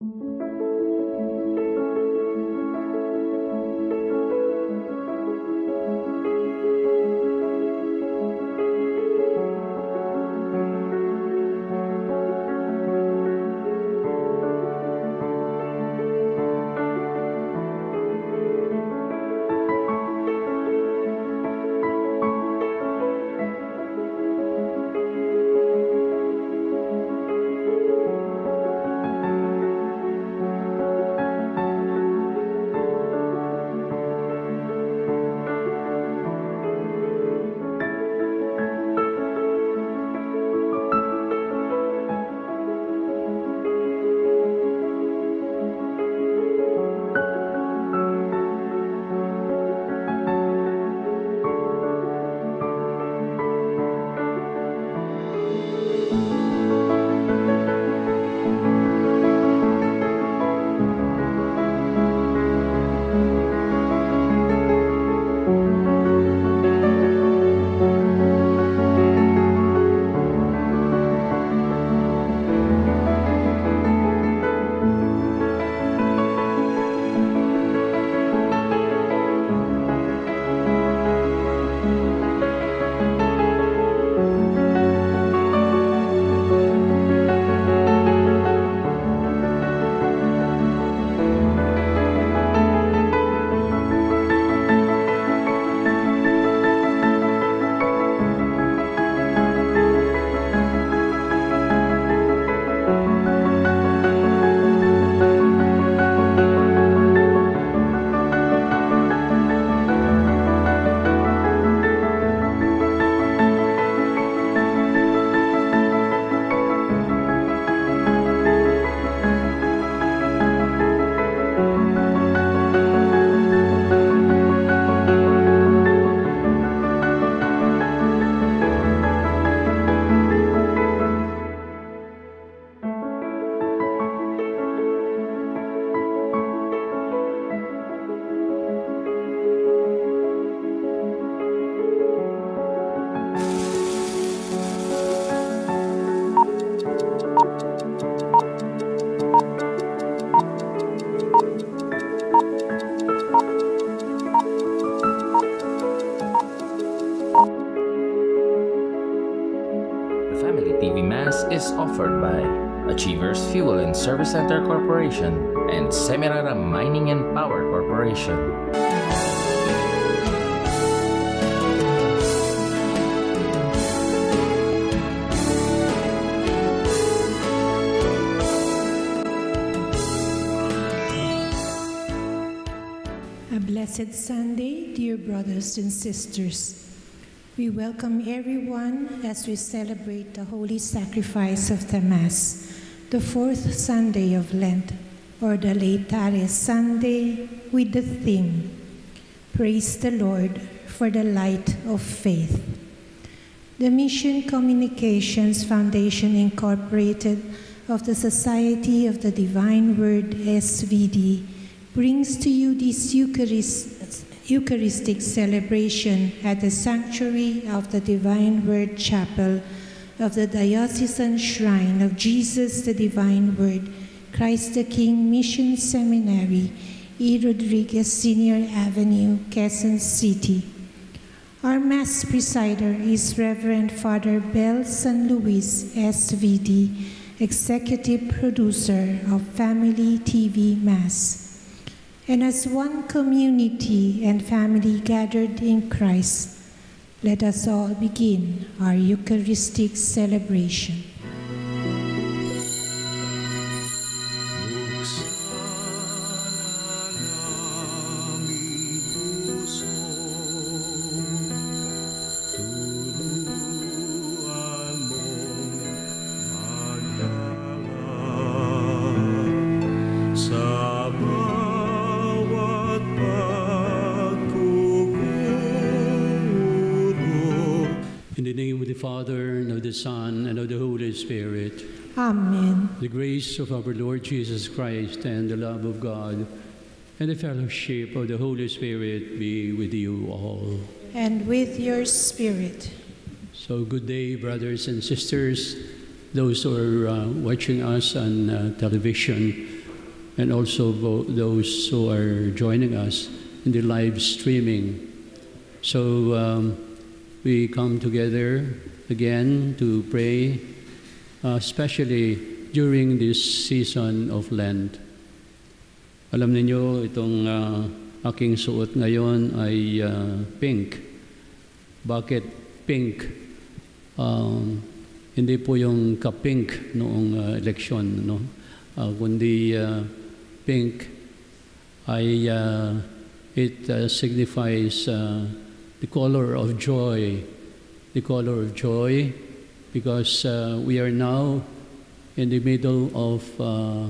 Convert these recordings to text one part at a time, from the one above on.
The Corporation and Semirara Mining and Power Corporation. A blessed Sunday, dear brothers and sisters. We welcome everyone as we celebrate the holy sacrifice of the Mass, the fourth Sunday of Lent, or the Laetare Sunday, with the theme Praise the Lord for the Light of Faith. The Mission Communications Foundation Incorporated of the Society of the Divine Word SVD brings to you this Eucharist, Eucharistic celebration at the Sanctuary of the Divine Word Chapel of the Diocesan Shrine of Jesus the Divine Word, Christ the King Mission Seminary, E. Rodriguez Senior Avenue, Quezon City. Our Mass presider is Reverend Father Bel San Luis, SVD, Executive Producer of Family TV Mass. And as one community and family gathered in Christ, let us all begin our Eucharistic celebration. Amen. the grace of our Lord Jesus Christ, and the love of God, and the fellowship of the Holy Spirit be with you all. And with your spirit. So, good day, brothers and sisters, those who are uh, watching us on uh, television and also vo- those who are joining us in the live streaming. So um, we come together again to pray, uh, especially during this season of Lent. Alam niyo itong uh, aking suot ngayon ay uh, pink. Bakit pink? Um, hindi po yung ka-pink noong uh, eleksyon, no? Uh, kundi uh, pink ay uh, it uh, signifies uh, the color of joy, the color of joy, because uh, we are now in the middle of uh,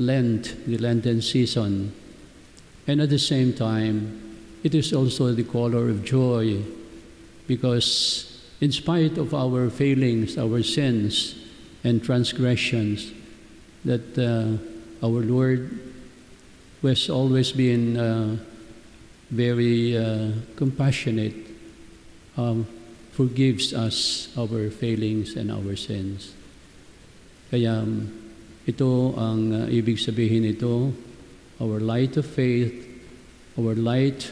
Lent, the Lenten season. And at the same time, it is also the color of joy because, in spite of our failings, our sins, and transgressions, that uh, our Lord has always been uh, very uh, compassionate, um, forgives us our failings and our sins. Kaya um, ito ang uh, ibig sabihin ito, our light of faith, our light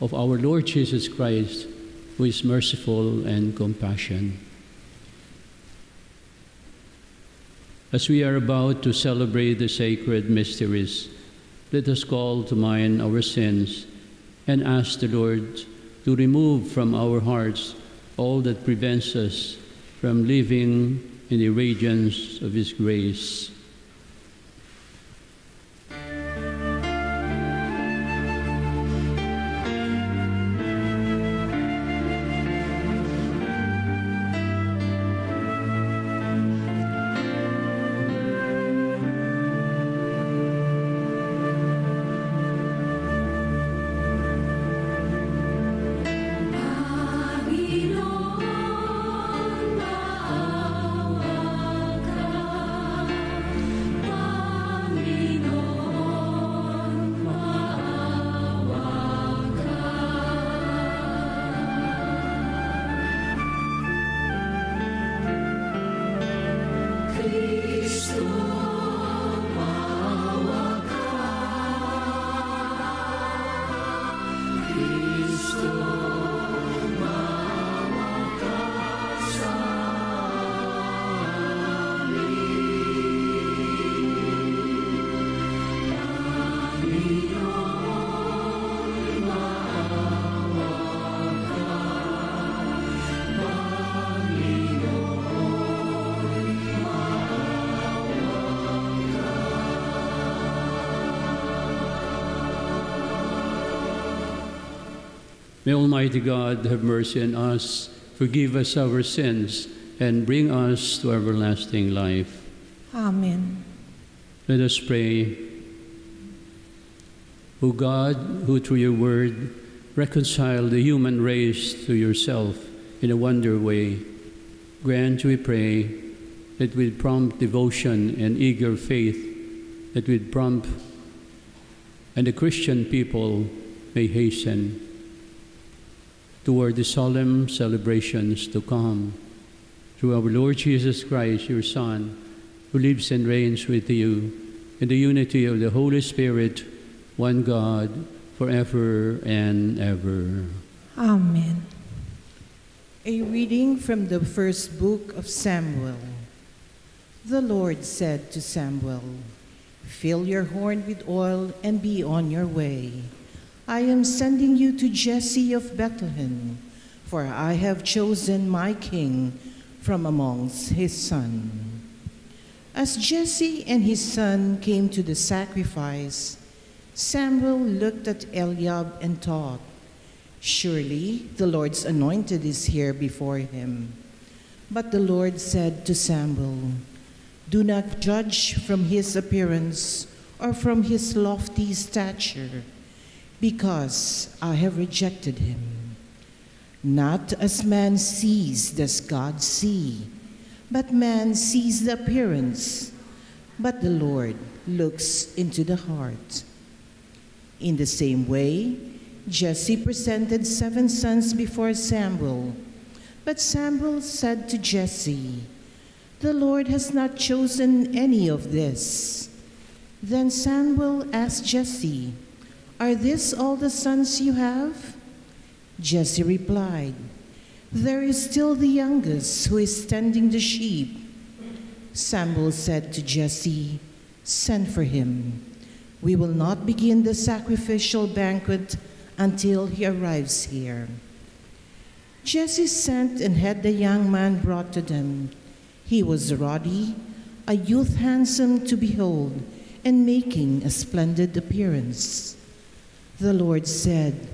of our Lord Jesus Christ, who is merciful and compassionate. As we are about to celebrate the sacred mysteries, let us call to mind our sins and ask the Lord to remove from our hearts all that prevents us from living in the radiance of His grace. May Almighty God have mercy on us, forgive us our sins, and bring us to everlasting life. Amen. Let us pray. O God, who through your word reconciled the human race to yourself in a wonder way, grant, we pray, that with prompt devotion and eager faith, that with prompt and the Christian people may hasten toward the solemn celebrations to come. Through our Lord Jesus Christ, your Son, who lives and reigns with you in the unity of the Holy Spirit, one God, forever and ever. Amen. A reading from the first book of Samuel. The Lord said to Samuel, Fill your horn with oil and be on your way. I am sending you to Jesse of Bethlehem, for I have chosen my king from amongst his son. As Jesse and his son came to the sacrifice, Samuel looked at Eliab and thought, Surely the Lord's anointed is here before him. But the Lord said to Samuel, Do not judge from his appearance or from his lofty stature, because I have rejected him. Not as man sees does God see, but man sees the appearance, but the Lord looks into the heart. In the same way, Jesse presented seven sons before Samuel. But Samuel said to Jesse, The Lord has not chosen any of this. Then Samuel asked Jesse, Are these all the sons you have? Jesse replied, There is still the youngest who is tending the sheep. Samuel said to Jesse, Send for him. We will not begin the sacrificial banquet until he arrives here. Jesse sent and had the young man brought to them. He was ruddy, a youth handsome to behold, and making a splendid appearance. The Lord said,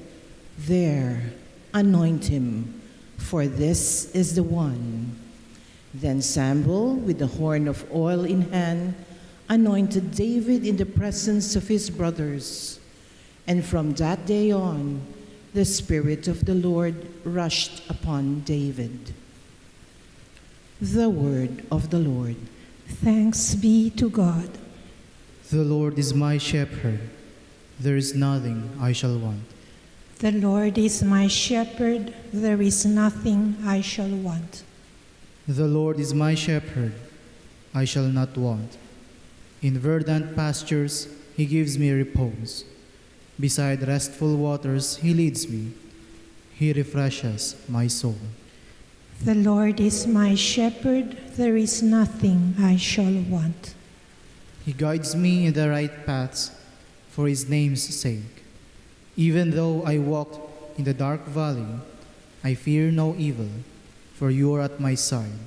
There, anoint him, for this is the one. Then Samuel, with the horn of oil in hand, anointed David in the presence of his brothers. And from that day on, the Spirit of the Lord rushed upon David. The word of the Lord. Thanks be to God. The Lord is my shepherd, there is nothing I shall want. The Lord is my shepherd, there is nothing I shall want. The Lord is my shepherd, I shall not want. In verdant pastures he gives me repose. Beside restful waters he leads me. He refreshes my soul. The Lord is my shepherd, there is nothing I shall want. He guides me in the right paths for his name's sake. Even though I walked in the dark valley, I fear no evil, for you are at my side,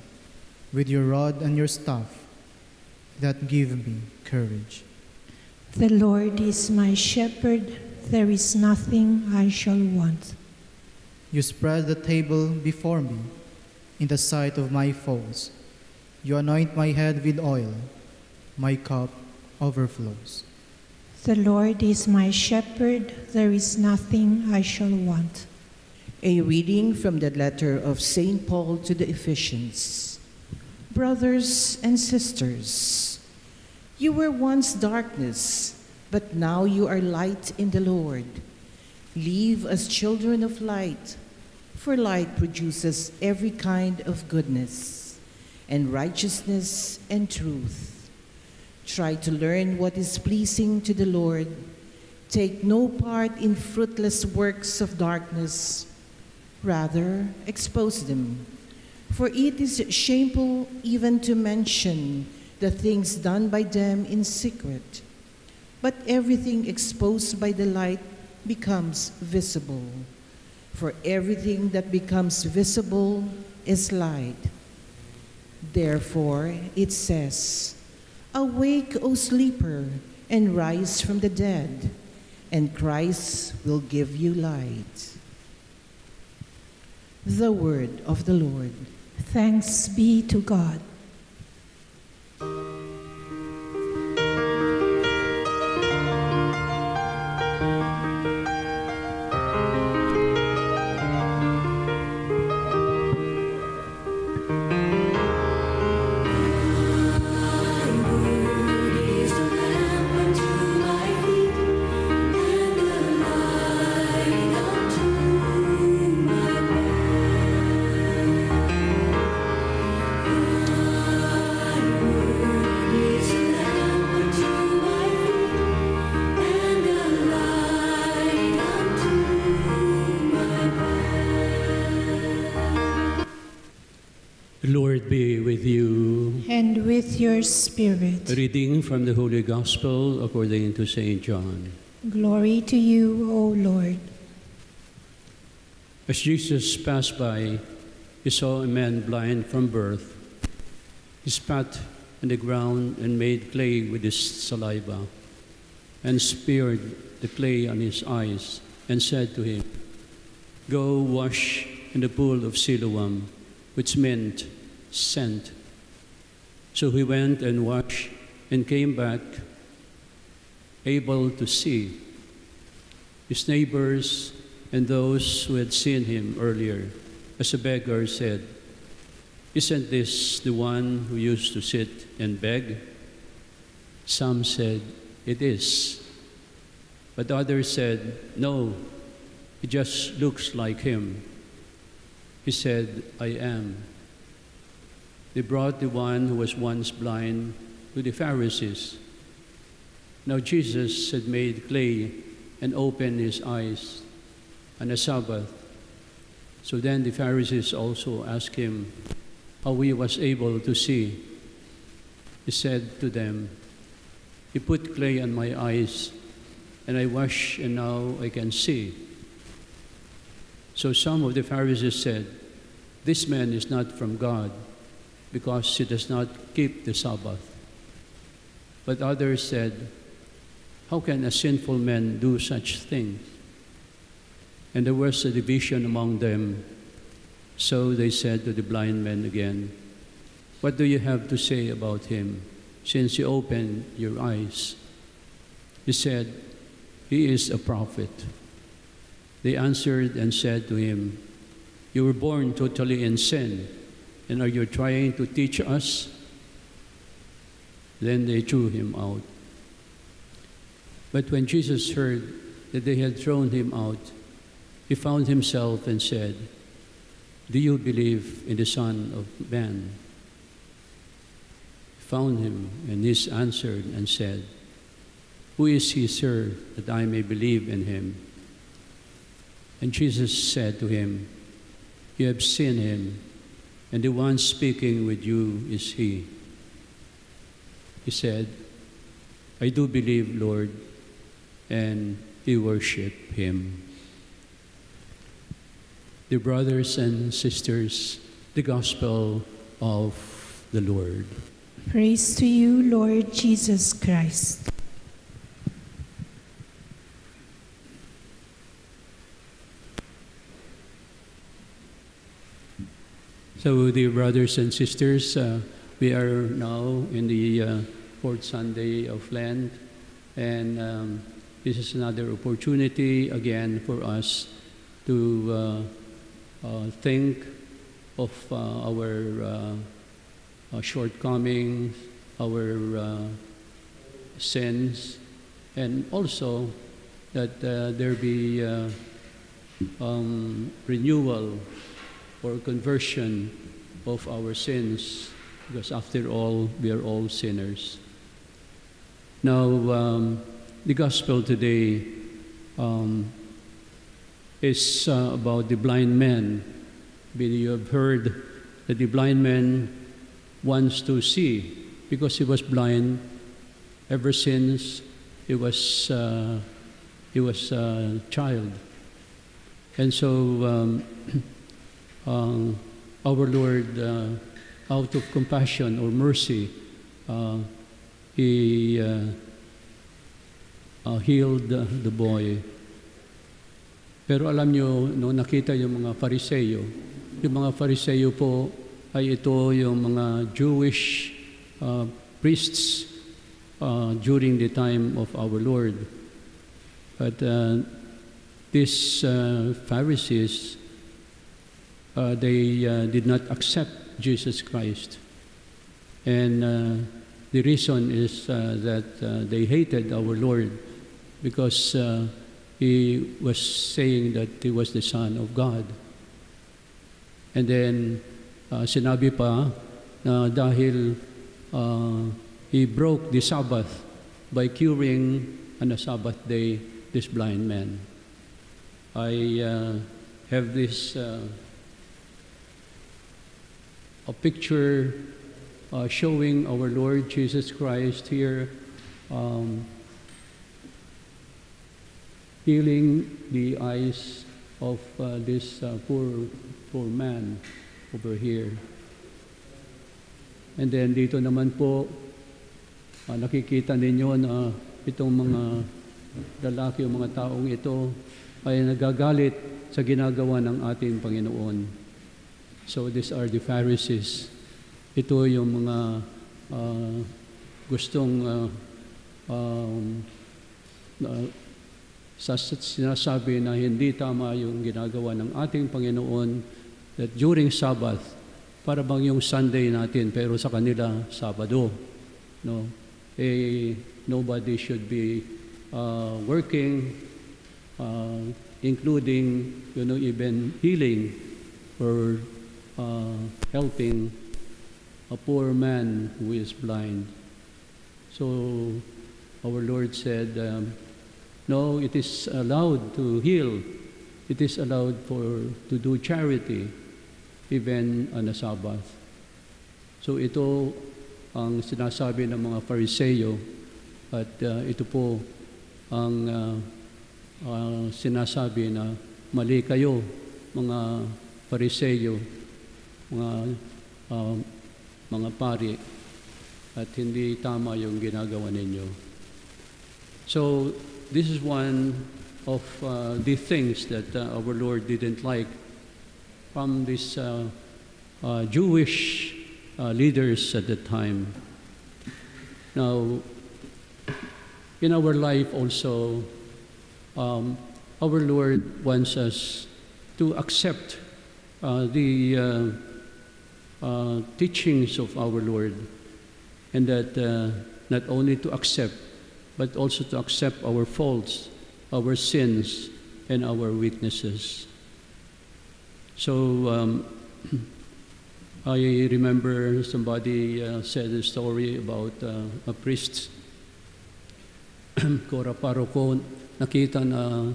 with your rod and your staff that give me courage. The Lord is my shepherd, there is nothing I shall want. You spread the table before me in the sight of my foes. You anoint my head with oil, my cup overflows. The Lord is my shepherd, there is nothing I shall want. A reading from the letter of St. Paul to the Ephesians. Brothers and sisters, you were once darkness, but now you are light in the Lord. Live as children of light, for light produces every kind of goodness, and righteousness and truth. Try to learn what is pleasing to the Lord. Take no part in fruitless works of darkness. Rather, expose them. For it is shameful even to mention the things done by them in secret. But everything exposed by the light becomes visible. For everything that becomes visible is light. Therefore, it says, Awake, O sleeper, and rise from the dead, and Christ will give you light. The word of the Lord. Thanks be to God. Your spirit. Reading from the Holy Gospel according to St. John. Glory to you, O Lord. As Jesus passed by, he saw a man blind from birth. He spat on the ground and made clay with his saliva, and speared the clay on his eyes, and said to him, Go wash in the pool of Siloam, which meant sent. So he went and washed and came back able to see. His neighbors and those who had seen him earlier as a beggar said, Isn't this the one who used to sit and beg? Some said, It is. But others said, No, he just looks like him. He said, I am. They brought the one who was once blind to the Pharisees. Now Jesus had made clay and opened his eyes on the Sabbath. So then the Pharisees also asked him how he was able to see. He said to them, He put clay on my eyes, and I wash, and now I can see. So some of the Pharisees said, This man is not from God, because he does not keep the Sabbath. But others said, How can a sinful man do such things? And there was a division among them. So they said to the blind man again, What do you have to say about him, since you opened your eyes? He said, He is a prophet. They answered and said to him, You were born totally in sin, and are you trying to teach us? Then they threw him out. But when Jesus heard that they had thrown him out, he found himself and said, Do you believe in the Son of Man? He found him, and he answered and said, Who is he, sir, that I may believe in him? And Jesus said to him, You have seen him, and the one speaking with you is he. He said, I do believe, Lord, and he worshiped him. Dear brothers and sisters, the gospel of the Lord. Praise to you, Lord Jesus Christ. So, dear brothers and sisters, uh, we are now in the uh, fourth Sunday of Lent, and um, this is another opportunity again for us to uh, uh, think of uh, our uh, shortcomings, our sins, and also that there be um, renewal or conversion of our sins, because after all, we are all sinners. Now, um, the gospel today um, is uh, about the blind man. Maybe you have heard that the blind man wants to see because he was blind ever since he was uh, he was a child, and so um, uh, our Lord, uh, out of compassion or mercy, uh, he uh, uh, healed the, boy. Pero alam nyo, no nakita yung mga fariseyo, yung mga fariseyo po ay ito yung mga Jewish uh, priests uh, during the time of our Lord. But uh, these uh, Pharisees, uh, they uh, did not accept Jesus Christ. And uh, the reason is uh, that uh, they hated our Lord because uh, he was saying that he was the Son of God. And then uh, sinabi pa na dahil uh, he broke the Sabbath by curing on a Sabbath day this blind man. I have this a picture uh, showing our Lord Jesus Christ here um, healing the eyes of uh, this uh, poor poor man over here. And then dito naman po, uh, nakikita ninyo na itong mga lalaki o mga taong ito ay nagagalit sa ginagawa ng ating Panginoon. So these are the Pharisees. Ito yung mga uh, gustong uh, um, uh, sa sinasabi na hindi tama yung ginagawa ng ating Panginoon that during Sabbath, para bang yung Sunday natin, pero sa kanila, Sabado. No? Eh, nobody should be uh, working, uh, including, you know, even healing or uh, helping a poor man who is blind. So, our Lord said, um, no, it is allowed to heal. It is allowed for to do charity even on a Sabbath. So ito ang sinasabi ng mga Fariseo at uh, ito po ang uh, uh, sinasabi na mali kayo mga Fariseo, mga uh, mga pari at hindi tama yung ginagawa ninyo. So this is one of uh, the things that uh, our Lord didn't like from these uh, uh, Jewish uh, leaders at the time. Now, in our life also, um, our Lord wants us to accept uh, the uh, uh, teachings of our Lord, and that uh, not only to accept, but also to accept our faults, our sins, and our weaknesses. So um, I remember somebody uh, said a story about uh, a priest, Kora Paroko, nakita na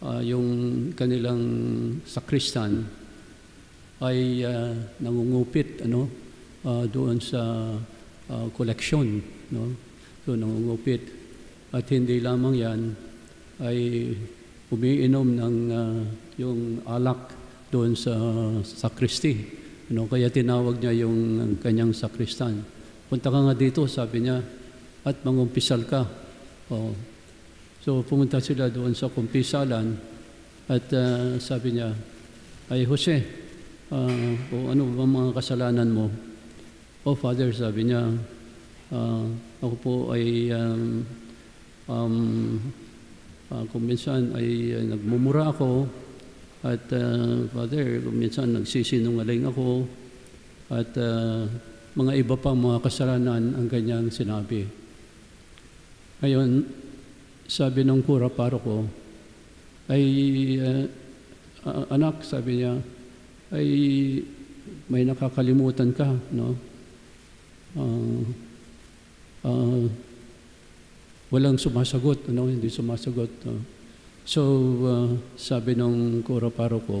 uh, yung kanilang sakristan ay uh, nangungupit ano, uh, doon sa uh, koleksyon. No? So nangungupit. At hindi lamang yan, ay umiinom ng uh, yung alak doon sa sakristi. Ano, kaya tinawag niya yung kanyang sakristan. Punta ka nga dito, sabi niya, at mangumpisal ka. Oh. So pumunta sila doon sa kumpisalan at uh, sabi niya, ay Jose, uh, o ano ba mga kasalanan mo? Oh Father, sabi niya, uh, ako po ay um, um, uh, kung minsan ay uh, nagmumura ako at uh, Father, kung minsan nagsisinungaling ako at uh, mga iba pang mga kasalanan ang kanyang sinabi. Ngayon, sabi ng kura paro ko, ay uh, anak, sabi niya, ay may nakakalimutan ka, no? Uh, uh, walang sumasagot, ano, hindi sumasagot. Uh. So, uh, sabi ng kura paro ko,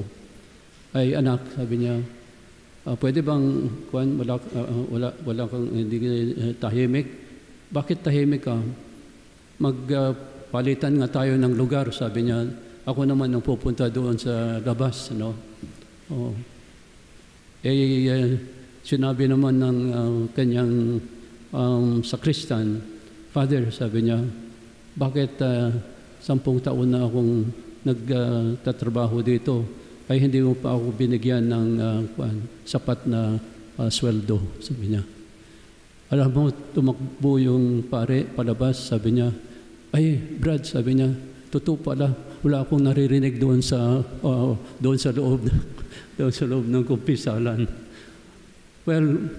ay anak, sabi niya, uh, pwede bang, kuan, wala, uh, wala, wala kang, hindi uh, tahimik? Bakit tahimik ka? Magpalitan uh, nga tayo ng lugar, sabi niya. Ako naman ang pupunta doon sa labas, no? Oh. Eh, uh, sinabi naman ng uh, kanyang um, sakristan, Father, sabi niya, bakit uh, sampung taon na akong nagtatrabaho uh, dito, ay hindi mo pa ako binigyan ng uh, sapat na uh, sweldo, sabi niya. Alam mo, tumakbo yung pare palabas, sabi niya, ay, Brad, sabi niya, totoo pala, wala akong naririnig doon sa, uh, doon sa loob, ng. Well,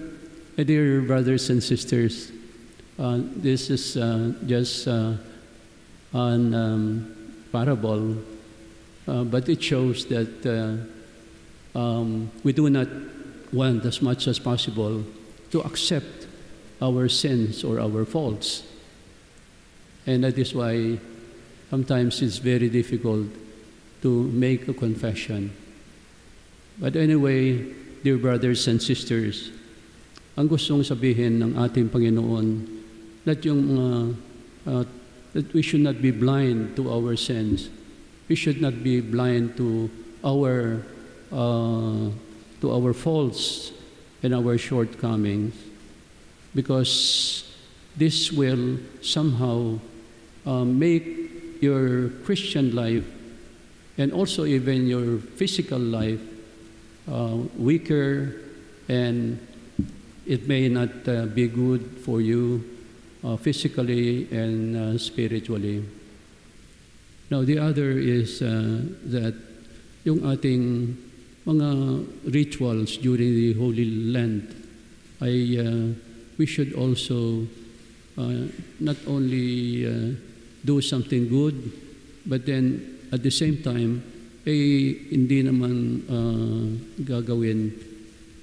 dear brothers and sisters, uh, this is uh, just uh, an um, parable, uh, but it shows that uh, um, we do not want as much as possible to accept our sins or our faults. And that is why sometimes it's very difficult to make a confession. But anyway, dear brothers and sisters, ang gustong sabihin ng ating Panginoon, that yung uh, uh, that we should not be blind to our sins. We should not be blind to our uh, to our faults and our shortcomings, because this will somehow uh, make your Christian life and also even your physical life uh, weaker and it may not uh, be good for you uh, physically and uh, spiritually. Now, the other is uh, that yung ating mga rituals during the Holy Land ay uh, we should also uh, not only uh, do something good, but then at the same time, eh, hindi naman uh, gagawin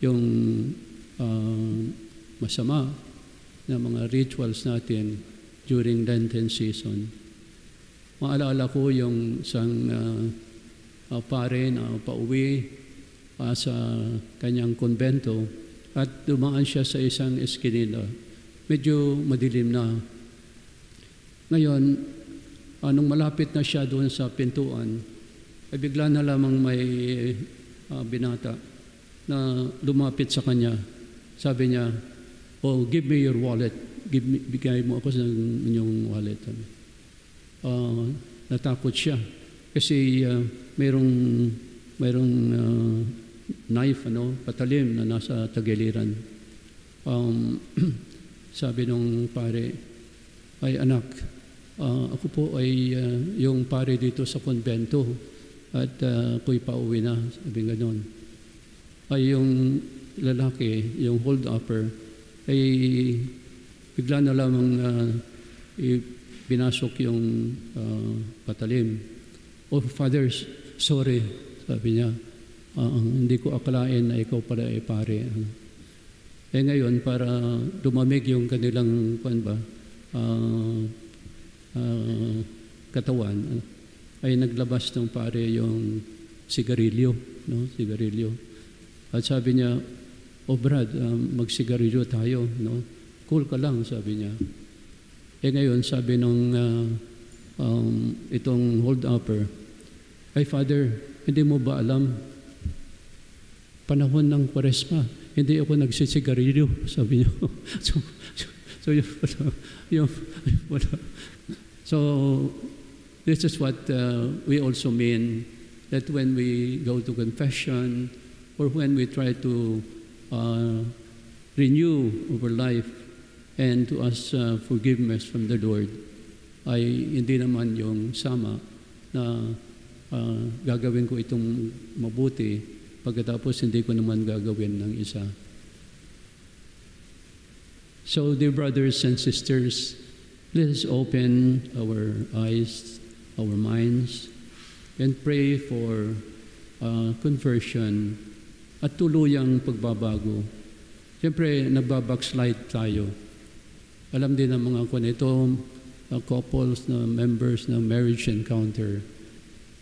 yung uh, masama na mga rituals natin during Lenten season. Maalala ko yung isang uh, uh, pare na pauwi uh, sa kanyang konbento at dumaan siya sa isang eskinila. Medyo madilim na. Ngayon, anong malapit na siya doon sa pintuan, ay bigla na lamang may uh, binata na lumapit sa kanya. Sabi niya, oh, give me your wallet. Give me, bigay mo ako sa inyong wallet. Uh, natakot siya. Kasi uh, mayroong, mayroong uh, knife, ano, patalim na nasa tagiliran. Um, sabi nung pare, ay anak, uh, ako po ay uh, yung pare dito sa konbento at uh, ako'y pauwi na, sabi ganon. Ay yung lalaki, yung hold upper, ay bigla na lamang uh, binasok yung uh, patalim. Oh, Father, sorry, sabi niya. Uh, hindi ko akalain na ikaw pala ay pare. Eh ngayon, para dumamig yung kanilang kwan ba, uh, uh, katawan, ay naglabas ng pare yung sigarilyo, no? sigarilyo. At sabi niya, oh Brad, um, magsigarilyo tayo, no? Cool ka lang, sabi niya. Eh ngayon, sabi nung uh, um, itong hold-upper, ay Father, hindi mo ba alam, panahon ng kwaresma, hindi ako nagsisigarilyo, sabi niya. so, so, so yung, yung, yung, so, this is what uh, we also mean that when we go to confession or when we try to uh, renew our life and to ask uh, forgiveness from the Lord, ay hindi naman yung sama na uh, gagawin ko itong mabuti pagkatapos hindi ko naman gagawin ng isa. So, dear brothers and sisters, let us open our eyes, our minds, and pray for uh, conversion at tuluyang pagbabago. Siyempre, nagbabackslide tayo. Alam din ng mga kunito, uh, couples na members ng marriage encounter.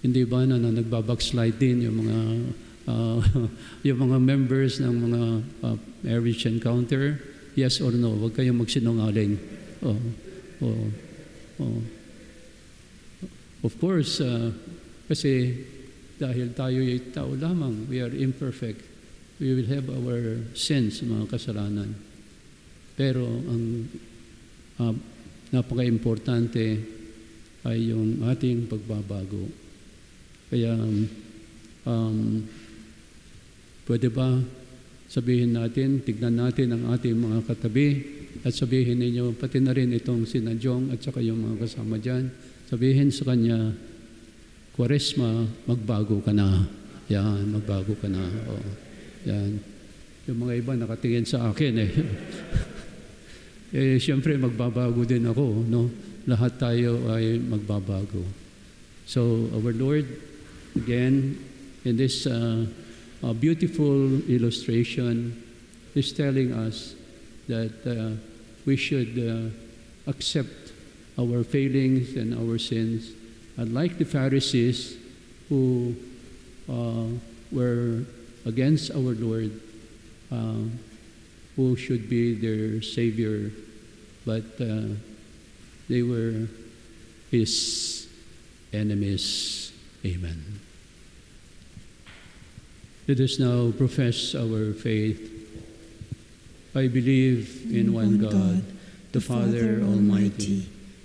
Hindi ba na, na nagbabackslide din yung mga uh, yung mga members ng mga uh, marriage encounter? Yes or no? Huwag kayong magsinungaling. Oh, oh, oh. Of course, uh, kasi dahil tayo ay tao lamang, we are imperfect. We will have our sins, mga kasalanan. Pero ang uh, napaka-importante ay yung ating pagbabago. Kaya, um, pwede ba sabihin natin, tignan natin ang ating mga katabi at sabihin ninyo, pati na rin itong sinadjong at saka yung mga kasama dyan, sabihin sa kanya, Kwaresma, magbago ka na. Yan, magbago ka na. O, yan. Yung mga iba nakatingin sa akin eh. eh, siyempre magbabago din ako, no? Lahat tayo ay magbabago. So, our Lord, again, in this uh, uh, beautiful illustration, is telling us that uh, we should uh, accept our failings and our sins Unlike the Pharisees who uh, were against our Lord, uh, who should be their Savior, but uh, they were His enemies. Amen. Let us now profess our faith. I believe in one God, the Father Almighty,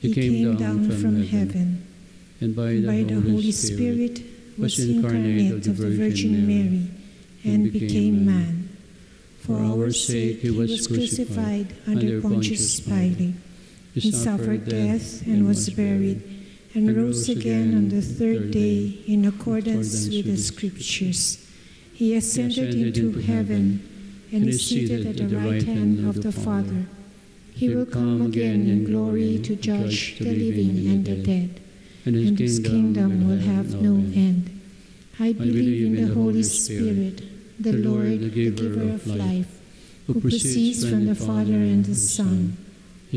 he came down from heaven and by, and the, by Holy the, Holy Spirit, Spirit was incarnate of the Virgin Mary and became man. For our sake he was crucified under Pontius Pilate. He suffered death and was buried, and rose again on the third day in accordance with the Scriptures. He ascended into heaven and is seated at the right hand of the Father. He will come again in glory to judge the living and the dead, and his kingdom will have no end. I believe in the Holy Spirit, the Lord, the giver of life, who proceeds from the Father and the Son,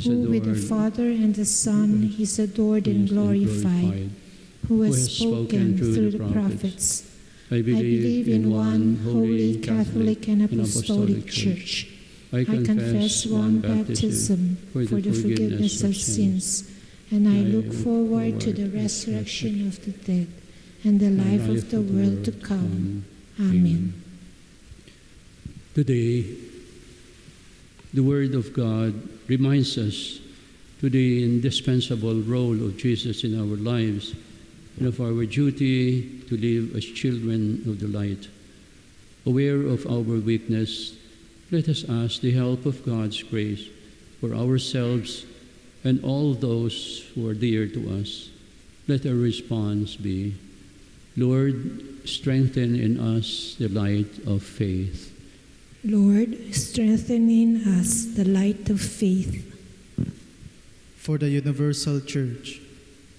who with the Father and the Son is adored and glorified, who has spoken through the prophets. I believe in one holy Catholic and Apostolic Church. I confess one baptism for the forgiveness of sins, and I look forward to the resurrection of the dead and the life of the world to come. Amen. Today, the Word of God reminds us to the indispensable role of Jesus in our lives and of our duty to live as children of the light. Aware of our weakness, let us ask the help of God's grace for ourselves and all those who are dear to us. Let our response be, Lord, strengthen in us the light of faith. Lord, strengthen in us the light of faith. For the universal church,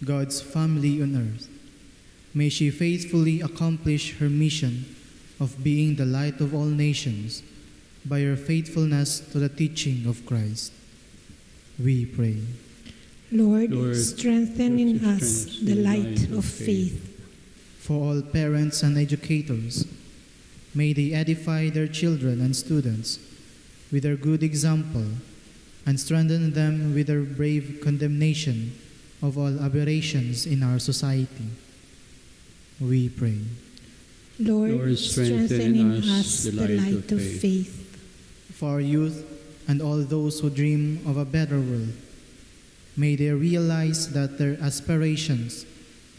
God's family on earth, may she faithfully accomplish her mission of being the light of all nations by her faithfulness to the teaching of Christ. We pray. Lord, Lord, strengthen in us us the light of faith. For all parents and educators, may they edify their children and students with their good example and strengthen them with their brave condemnation of all aberrations in our society. We pray. Lord, Lord, strengthen strengthen in us us the the light light of of faith. faith. For our youth and all those who dream of a better world, may they realize that their aspirations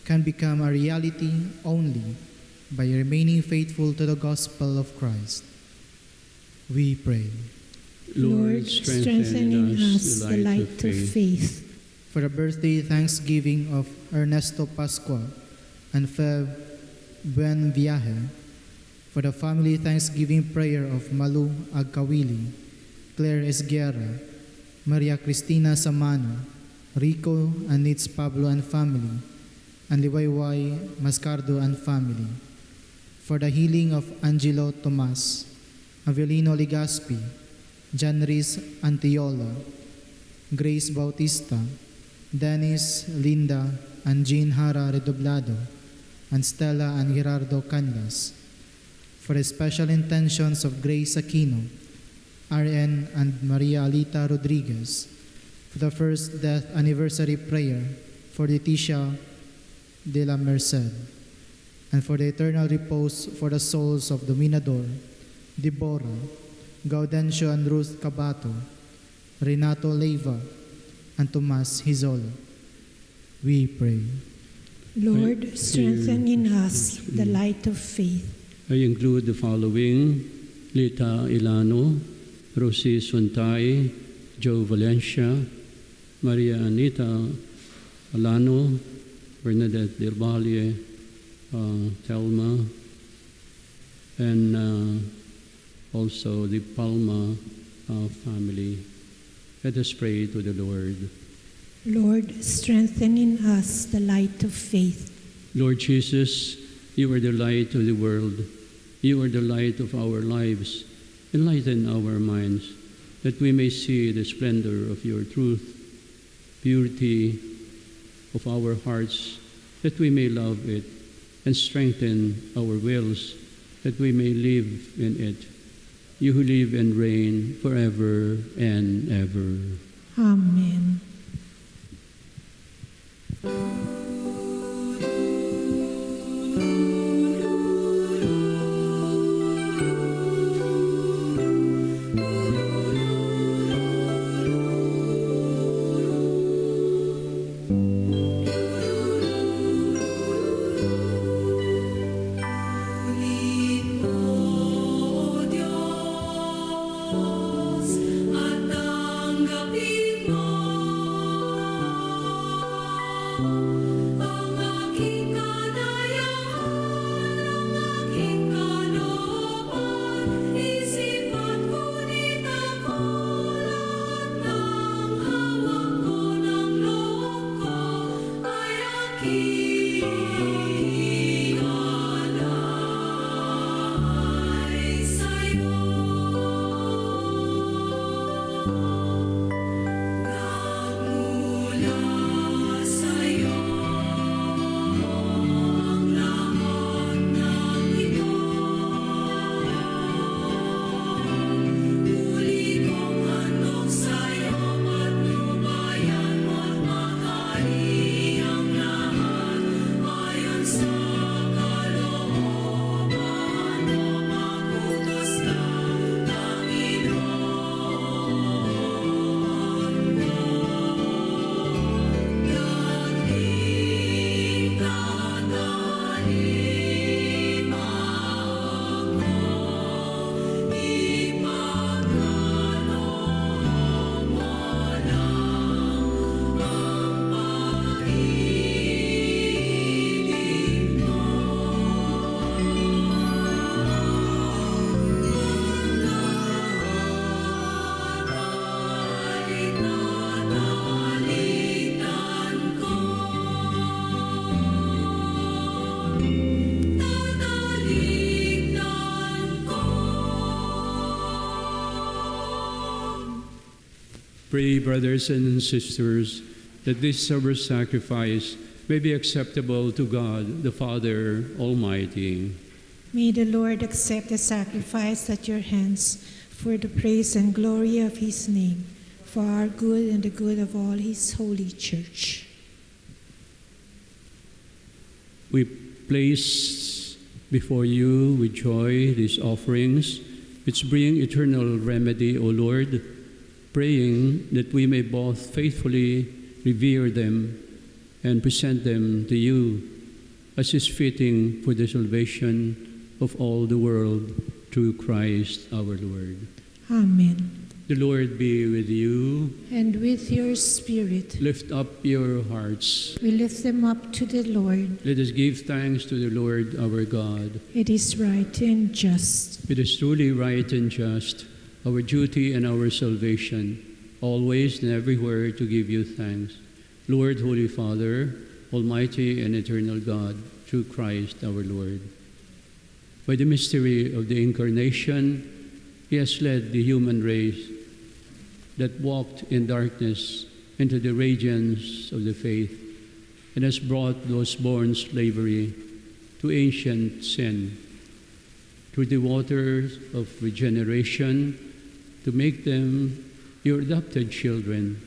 can become a reality only by remaining faithful to the gospel of Christ. We pray. Lord, strengthen in us the light of faith. For the birthday thanksgiving of Ernesto Pascua and Feb Buen Viaje, for the family thanksgiving prayer of Malu Agkawili, Claire Esguerra, Maria Cristina Samano, Rico and Nitz Pablo and family, and Liwayway Mascardo and family, for the healing of Angelo Tomas, Avelino Ligaspi, Janris Antiola, Grace Bautista, Dennis, Linda, and Jean Hara Redoblado, and Stella and Gerardo Canlas, for the special intentions of Grace Aquino, RN and Maria Alita Rodriguez, for the first death anniversary prayer for Leticia de la Merced, and for the eternal repose for the souls of Dominador, Deborah, Gaudencio and Ruth Cabato, Renato Leiva, and Tomas Hizolo. We pray. Lord, strengthen in us the light of faith. I include the following Lita Ilano, Rosie Suntay, Joe Valencia, Maria Anita Alano, Bernadette Del Valle, uh, Telma, and uh, also the Palma uh, family. Let us pray to the Lord. Lord, strengthen in us the light of faith. Lord Jesus, you are the light of the world. You are the light of our lives. Enlighten our minds that we may see the splendor of your truth, purity of our hearts, that we may love it, and strengthen our wills that we may live in it. You who live and reign forever and ever. Amen. Pray, brothers and sisters, that this sober sacrifice may be acceptable to God, the Father Almighty. May the Lord accept the sacrifice at your hands for the praise and glory of his name, for our good and the good of all his holy church. We place before you with joy these offerings, which bring eternal remedy, O Lord, praying that we may both faithfully revere them and present them to you as is fitting for the salvation of all the world through Christ our Lord. Amen. The Lord be with you. And with your spirit, Lift up your hearts. we lift them up to the Lord. Let us give thanks to the Lord our God. It is right and just. It is truly right and just, our duty and our salvation, always and everywhere to give you thanks. Lord, Holy Father, Almighty and eternal God, through Christ our Lord. By the mystery of the Incarnation, He has led the human race that walked in darkness into the radiance of the faith and has brought those born slavery to ancient sin through the waters of regeneration to make them your adopted children.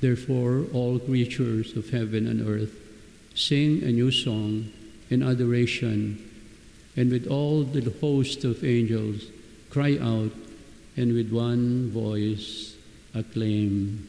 Therefore, all creatures of heaven and earth sing a new song in adoration, and with all the host of angels cry out, and with one voice acclaim.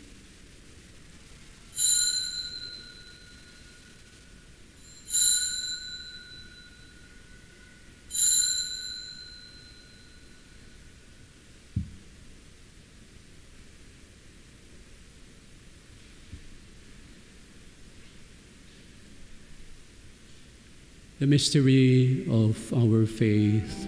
The mystery of our faith.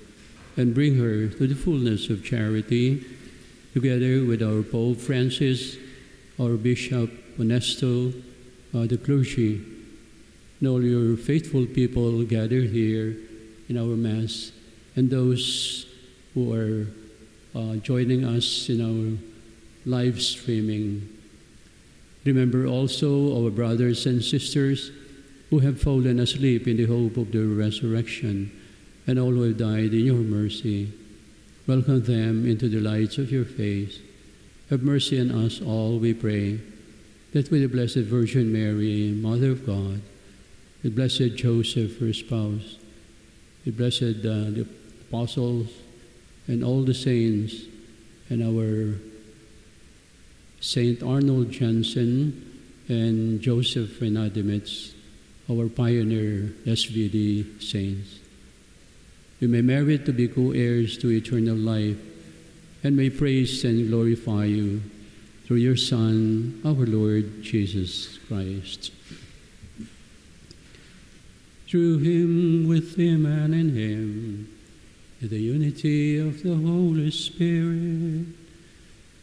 and bring her to the fullness of charity, together with our Pope Francis, our Bishop Onesto, uh, the clergy, and all your faithful people gathered here in our Mass, and those who are uh, joining us in our live streaming. Remember also our brothers and sisters who have fallen asleep in the hope of the resurrection and all who have died in your mercy. Welcome them into the lights of your face. Have mercy on us all, we pray, that with the Blessed Virgin Mary, Mother of God, the blessed Joseph, her spouse, the blessed uh, the apostles, and all the saints, and our Saint Arnold Janssen and Joseph Freinademetz, our pioneer SVD saints. We may merit to be co-heirs to eternal life and may praise and glorify you through your Son, our Lord Jesus Christ. Through him, with him, and in him, in the unity of the Holy Spirit,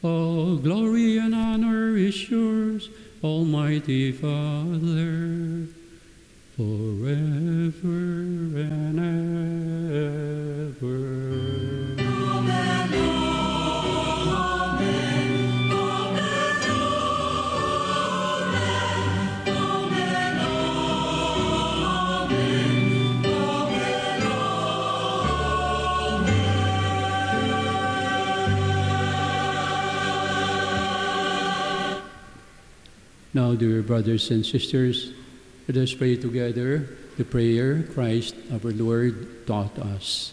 all glory and honor is yours, Almighty Father, forever and ever. Now, dear brothers and sisters, let us pray together the prayer Christ our Lord taught us.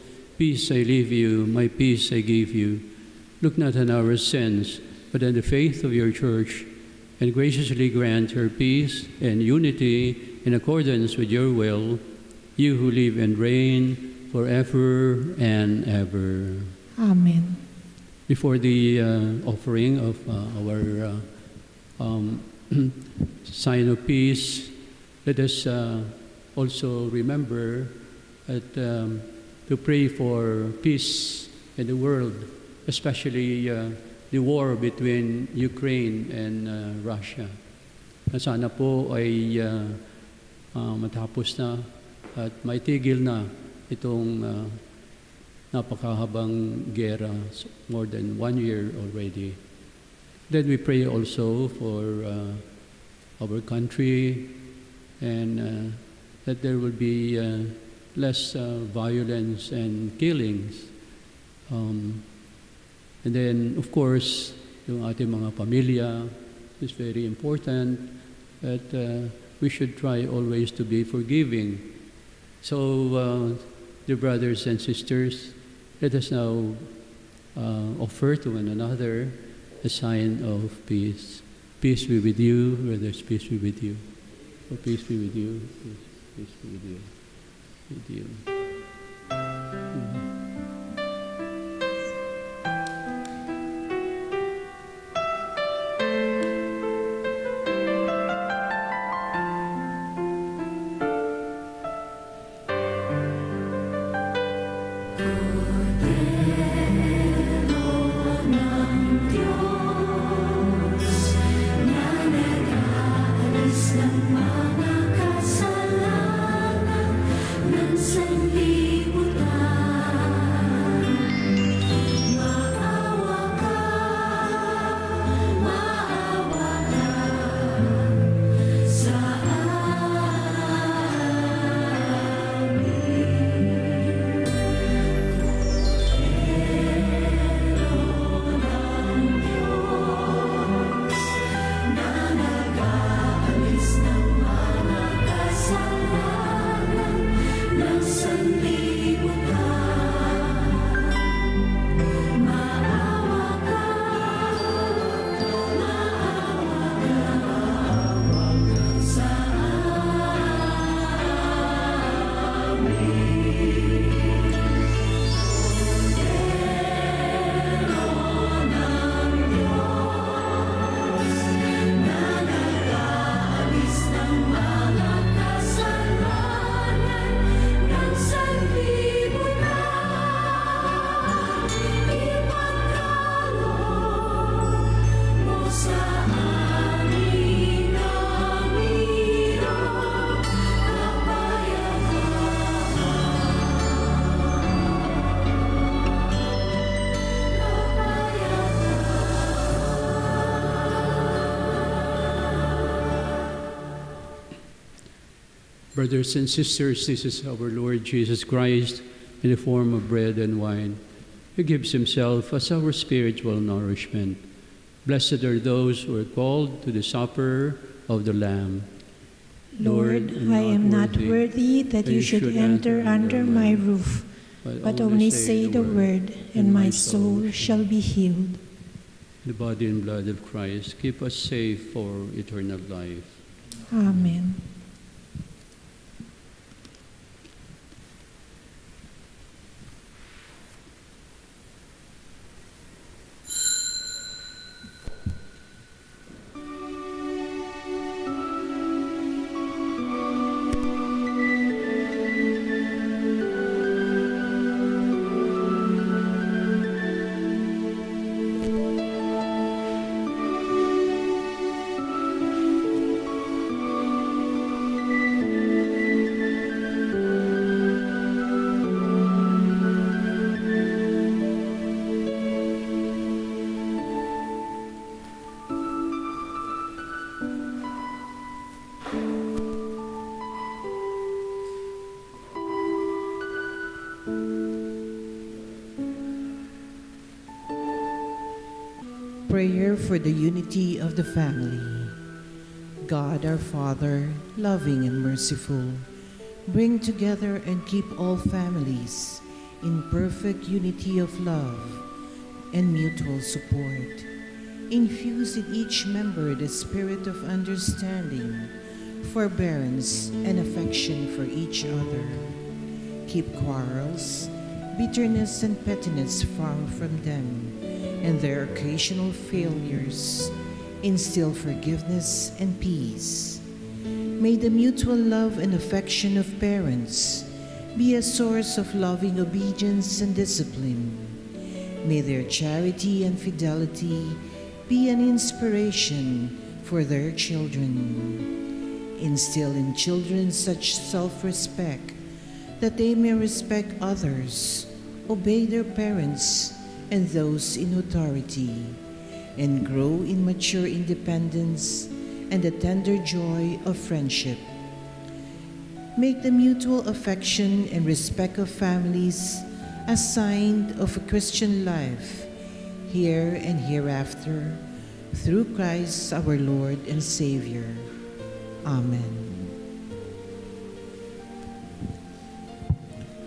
Peace I leave you, my peace I give you. Look not on our sins, but on the faith of your church, and graciously grant her peace and unity in accordance with your will, you who live and reign forever and ever. Amen. Before the uh, offering of uh, our uh, um, sign of peace, let us uh, also remember that, um, to pray for peace in the world, especially uh, the war between Ukraine and uh, Russia. Na sana po ay uh, uh, matapos na at maitigil na itong uh, napakahabang gera, more than one year already. Then we pray also for uh, our country and uh, that there will be uh, less uh, violence and killings. Um, and then, of course, yung ating mga pamilya is very important that uh, we should try always to be forgiving. So, uh, dear brothers and sisters, let us now uh, offer to one another a sign of peace. Peace be with you, brothers, peace be with you. Oh, peace be with you, peace, peace be with you, you. Brothers and sisters, this is our Lord Jesus Christ in the form of bread and wine. He gives himself as our spiritual nourishment. Blessed are those who are called to the supper of the Lamb. Lord, I am not worthy that you should enter under my roof, but only say the word, and my soul shall be healed. The body and blood of Christ, keep us safe for eternal life. Amen. For the unity of the family. God our Father, loving and merciful, bring together and keep all families in perfect unity of love and mutual support. Infuse in each member the spirit of understanding, forbearance, and affection for each other. Keep quarrels, bitterness, and pettiness far from them and their occasional failures. Instill forgiveness and peace. May the mutual love and affection of parents be a source of loving obedience and discipline. May their charity and fidelity be an inspiration for their children. Instill in children such self respect that they may respect others, obey their parents and those in authority, and grow in mature independence and the tender joy of friendship. Make the mutual affection and respect of families a sign of a Christian life, here and hereafter, through Christ our Lord and Savior. Amen.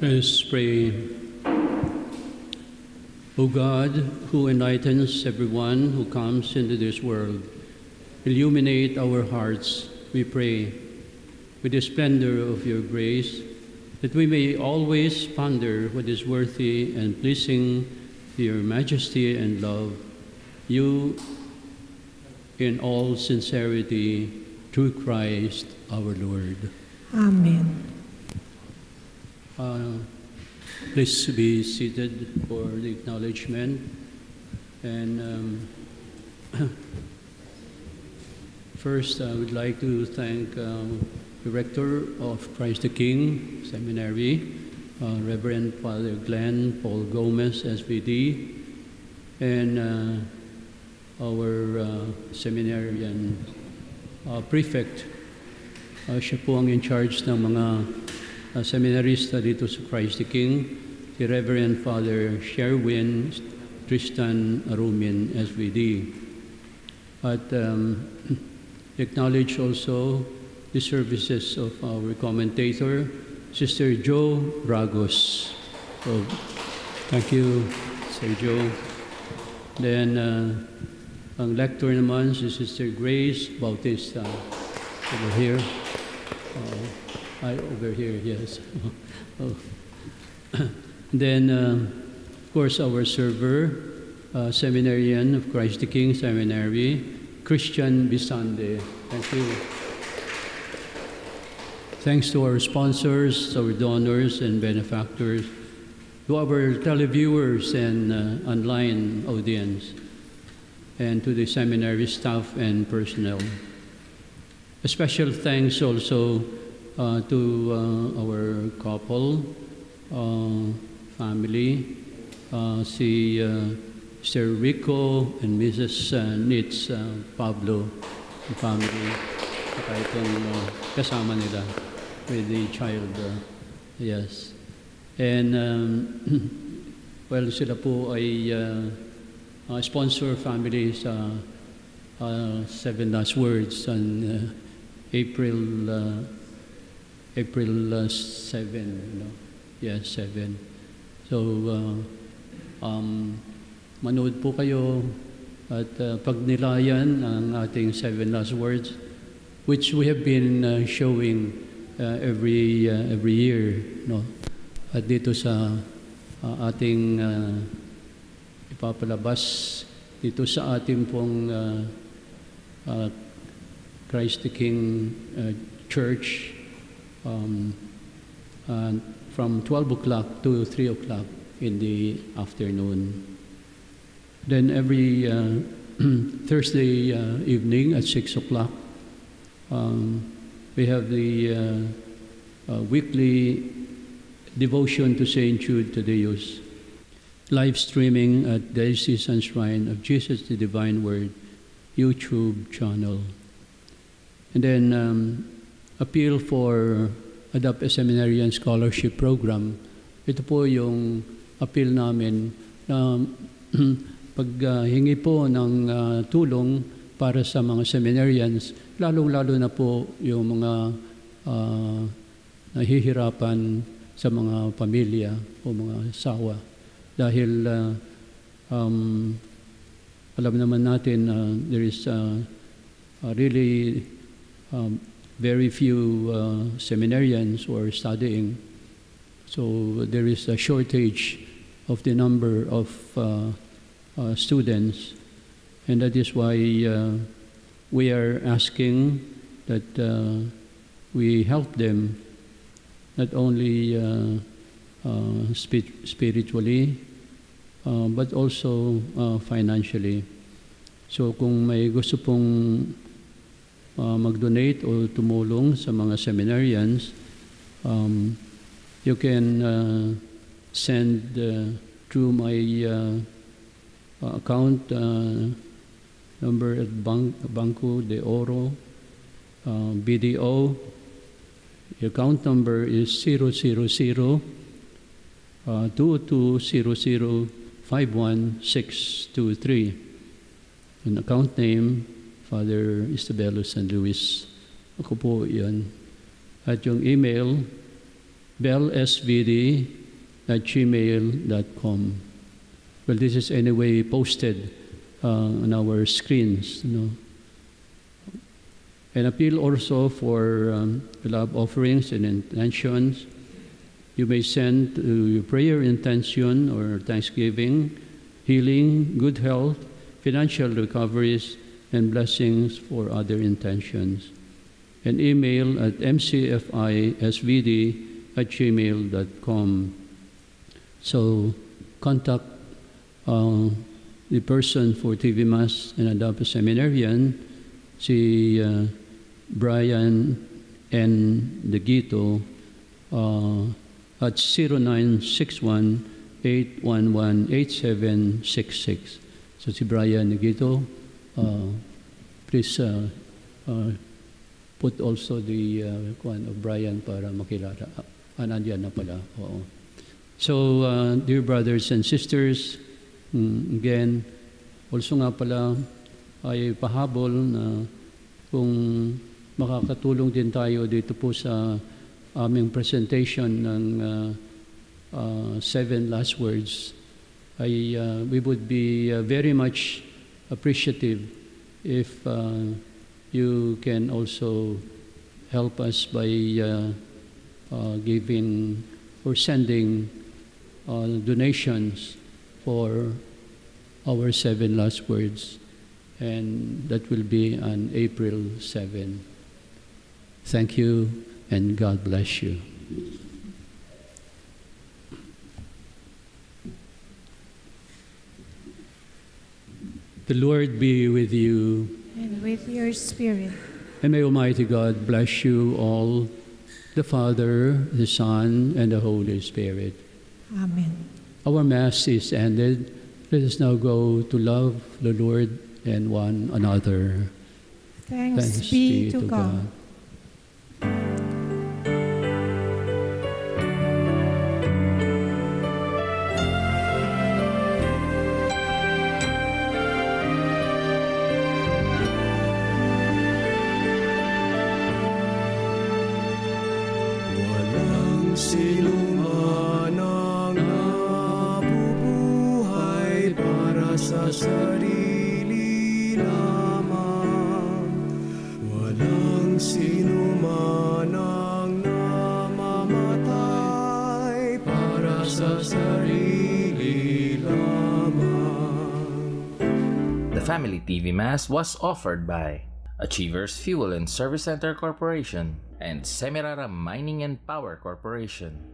Let's pray. O God, who enlightens everyone who comes into this world, illuminate our hearts, we pray, with the splendor of your grace, that we may always ponder what is worthy and pleasing to your majesty and love, you in all sincerity, through Christ our Lord. Amen. Uh, Please be seated for the acknowledgement. And um, first, I would like to thank um, the rector of Christ the King Seminary, uh, Reverend Father Glenn Paul Gomez, SVD, and uh, our uh, seminarian uh, prefect. Uh, siya po ang in charge ng mga uh, seminarista dito sa Christ the King, si Reverend Father Sherwin Tristan Arumin, SVD. At um, acknowledge also the services of our commentator, Sister Joe Bragos. So, thank you, Sister Joe. Then, uh, ang lector naman si Sister Grace Bautista over here. Uh, I, over here, yes. oh. then, uh, of course, our server, uh, seminarian of Christ the King Seminary, Christian Bisande. Thank you. Thanks to our sponsors, our donors, and benefactors, to our televiewers and uh, online audience, and to the seminary staff and personnel. A special thanks also uh, to uh, our couple, uh, family, uh, si uh, Sir Rico and Mrs. Uh, Nitz uh, Pablo, the family, saka itong uh, kasama nila. with the child. uh, yes. And, um, well, sila po ay uh, uh, sponsor family sa uh, Seven Last Words on uh, April uh, April uh, 7, you know. Yes, 7. So, uh, um, manood po kayo at uh, pagnilayan ang ating Seven Last Words, which we have been uh, showing uh, every uh, every year, no. At dito sa uh, ating uh, ipapalabas dito sa ating pong uh, uh, Christ the King uh, Church um, from 12 o'clock to 3 o'clock in the afternoon. Then every uh, Thursday uh, evening at 6 o'clock, um, we have the uh, uh, weekly devotion to St. Jude Thaddeus, live streaming at Diocesan Shrine of Jesus the Divine Word YouTube channel. And then um, appeal for Adapt a Seminarian Scholarship Program. Ito po yung appeal namin na paghingi po ng uh, tulong para sa mga seminarians, lalong-lalo na po yung mga uh, nahihirapan sa mga pamilya o mga asawa. Dahil uh, um, alam naman natin uh, there is uh, uh, really um, very few uh, seminarians who are studying. So there is a shortage of the number of uh, uh, students, and that is why uh, we are asking that uh, we help them not only uh, spi- spiritually, but also financially. So kung may gusto pong uh, mag-donate o tumulong sa mga seminarians, um, you can uh, send uh, through my uh, account uh, number at Ban- Banco de Oro, uh, BDO. The account number is 000 uh, 2200 51623. An account name, Father Isabelo San Luis. Ako po yan. At yung email, bellsvd at gmail.com. Well, this is anyway posted uh, on our screens. You know. An appeal also for um, love offerings and intentions. You may send your prayer intention or thanksgiving, healing, good health, financial recoveries, and blessings for other intentions. An email at mcfisvd at gmail.com. So contact uh, the person for TV Mass and Adopt a Seminarian, si uh, Brian N. Degito, uh, at 0961-811-8766. So si Brian Nagito, uh, please uh, uh, put also the uh, kwan of Brian para makilala. Ah, nandiyan na pala. Oo. So, uh, dear brothers and sisters, mm, again, also nga pala ay pahabol na kung makakatulong din tayo dito po sa aming presentation ng uh, uh, seven last words, ay uh, we would be uh, very much appreciative if uh, you can also help us by uh, uh, giving or sending uh, donations for our seven last words, and that will be on April 7. Thank you and God bless you. The Lord be with you, And with your spirit. and may Almighty God bless you all, the Father, the Son, and the Holy Spirit. Amen. Our Mass is ended. Let us now go to love the Lord and one another. Thanks, be, to God. Mass was offered by Achievers Fuel and Service Center Corporation and Semirara Mining and Power Corporation.